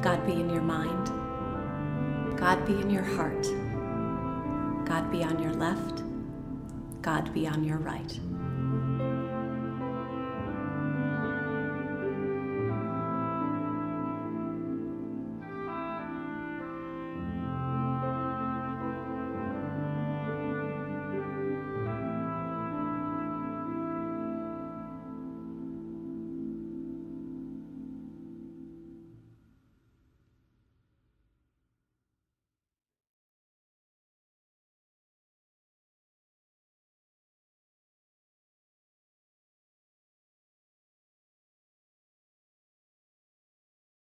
God be in your mind. God be in your heart. God be on your left. God be on your right.